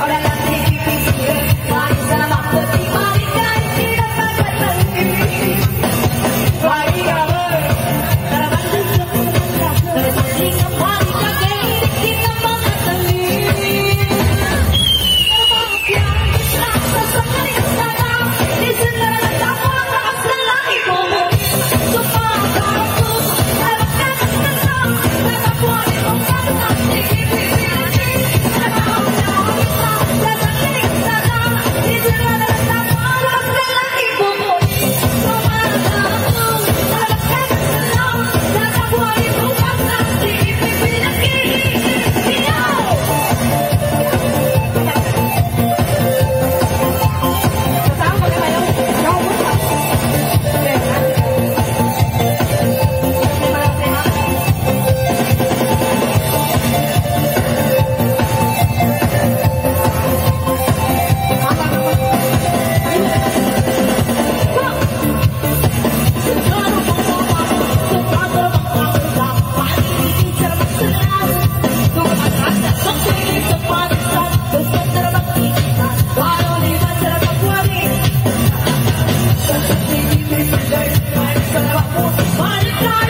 Ahora Bye.